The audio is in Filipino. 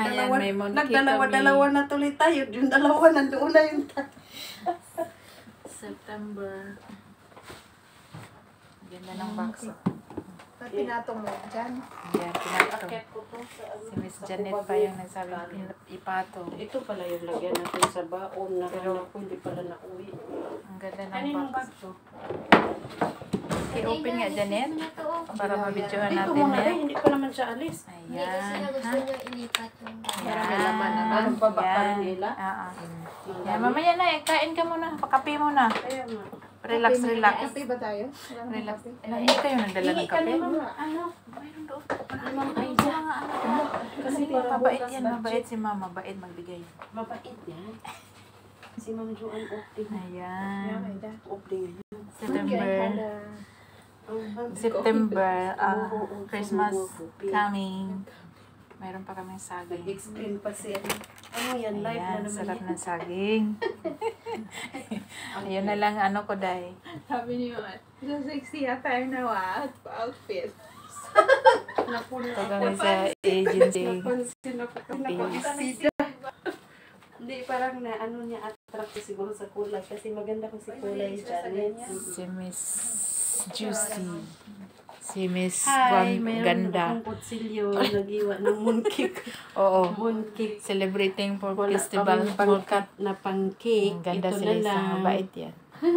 Nagdalawa, may mooncake nagdalawa-dalawa na tuloy tayo. Yung dalawa, nandoon na yung September. Ganda ng box. Ba't pinatong mo dyan? Yan, pinato. Akit ko to sa ano, Si Miss Janet pa yung nagsabi, "Pin- ipato. Ito pala yung lagyan natin sa baon na Pero- Pero, ko, hindi pala nauwi. Ang ganda ng box. I-open nga, Janet. Para mabidyohan natin muna yan. tayo, hindi pa naman siya alis. Hindi kasi Ayan. na gusto Ha? niya ilipat yung Para may laman naman. Anong babaka rin nila? Oo. Yan, mamaya na, eh, kain ka muna. Pakape muna. Kaya nga. Relax, Kape- relax. Kape ba tayo? Relax. hindi kayo nagdala ng kape? Ano? Mayroon doon. Ma'am Ay, mga ano. Kasi mabait yan, mabait si mama, mabait magbigay. Mabait yan. Si Ma'am Joanne Opting. Ayan. Ayan. Opting. September. September, ah, Christmas coming. Mayroon pa kaming saging. Nag-explain pa si ano. Ano yan? Live na Ayan, naman sarap yan. ng saging. Ayun na lang ano ko, Day. Sabi niyo, so sexy yata yung nawa at outfit. Ito kami sa agency. Napansin ako. Face. Hindi, parang na ano niya attract siguro sa kulay. Kasi maganda kasi kulay Janet. Si Miss Juicy. Si Miss Hi, mayroon Ganda. akong kutsilyo. Nagiwa ng mooncake. Oo. mooncake. Celebrating for Wala festival. pangkat na pang cake. Ang ganda Ito sila lang. mabait yan.